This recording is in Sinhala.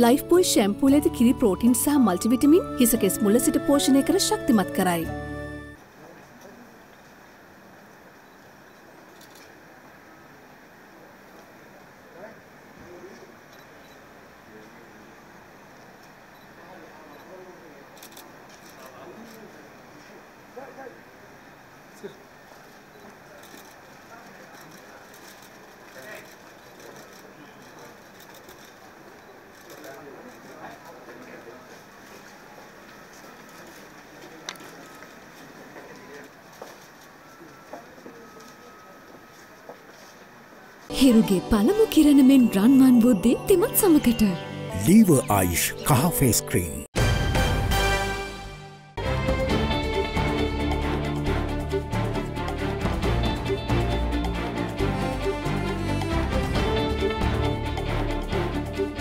ලයිෆ් බොයි ශැම්පූල ඇති කිරි ප්‍රෝටින් සහ මල්ටිවිටමින් හිසකෙස් මුල සිට පෝෂණය කර ශක්තිමත් කරයි. හිරුගේ පළමු කිරණමෙන් රන්වන් වූ දීප්තිමත් සමකට ලීව ආයිෂ් කහ ෆේස් ක්‍රීම්